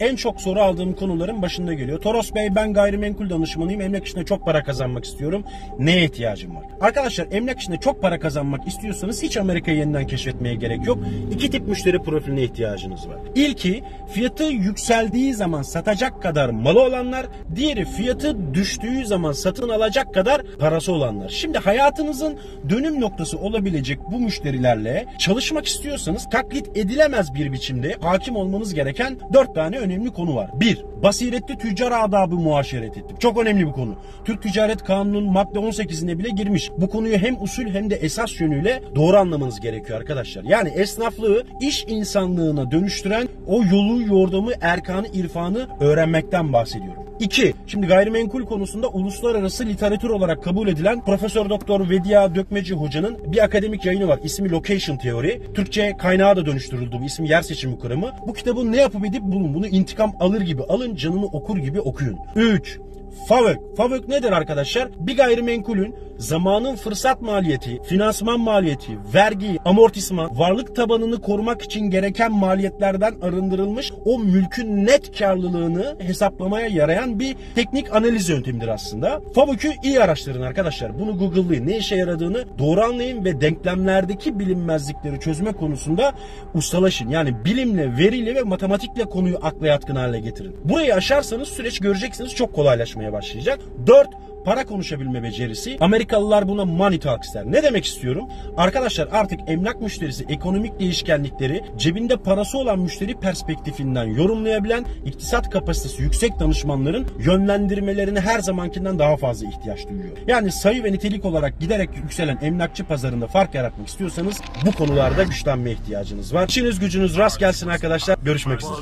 en çok soru aldığım konuların başında geliyor. Toros Bey ben gayrimenkul danışmanıyım. Emlak işinde çok para kazanmak istiyorum. Neye ihtiyacım var? Arkadaşlar emlak işinde çok para kazanmak istiyorsanız hiç Amerika'yı yeniden keşfetmeye gerek yok. İki tip müşteri profiline ihtiyacınız var. İlki fiyatı yükseldiği zaman satacak kadar malı olanlar. Diğeri fiyatı düştüğü zaman satın alacak kadar parası olanlar. Şimdi hayatınızın dönüm noktası olabilecek bu müşterilerle çalışmak istiyorsanız taklit edilemez bir biçimde hakim olmanız gereken dört tane önemli konu var. Bir, basiretli tüccar adabı muaşeret ettim. Çok önemli bir konu. Türk Ticaret Kanunu'nun madde 18'ine bile girmiş. Bu konuyu hem usul hem de esas yönüyle doğru anlamanız gerekiyor arkadaşlar. Yani esnaflığı iş insanlığına dönüştüren o yolu, yordamı, erkanı, irfanı öğrenmekten bahsediyorum. 2. Şimdi gayrimenkul konusunda uluslararası literatür olarak kabul edilen Profesör Doktor Vedia Dökmeci Hoca'nın bir akademik yayını var. İsmi Location Theory. Türkçe kaynağa da dönüştürüldü bu isim yer seçimi kuramı. Bu kitabı ne yapıp edip bulun. Bunu intikam alır gibi alın, canını okur gibi okuyun. 3. FAVÖK. FAVÖK nedir arkadaşlar? Bir gayrimenkulün zamanın fırsat maliyeti, finansman maliyeti, vergi, amortisman, varlık tabanını korumak için gereken maliyetlerden arındırılmış o mülkün net karlılığını hesaplamaya yarayan bir teknik analiz yöntemidir aslında. FAVÖK'ü iyi araştırın arkadaşlar. Bunu Google'layın. Ne işe yaradığını doğru anlayın ve denklemlerdeki bilinmezlikleri çözme konusunda ustalaşın. Yani bilimle, veriyle ve matematikle konuyu akla yatkın hale getirin. Burayı aşarsanız süreç göreceksiniz çok kolaylaşmaya başlayacak. 4 para konuşabilme becerisi. Amerikalılar buna money talks der. Ne demek istiyorum? Arkadaşlar artık emlak müşterisi ekonomik değişkenlikleri cebinde parası olan müşteri perspektifinden yorumlayabilen iktisat kapasitesi yüksek danışmanların yönlendirmelerine her zamankinden daha fazla ihtiyaç duyuyor. Yani sayı ve nitelik olarak giderek yükselen emlakçı pazarında fark yaratmak istiyorsanız bu konularda güçlenmeye ihtiyacınız var. İşiniz gücünüz rast gelsin arkadaşlar. Görüşmek üzere.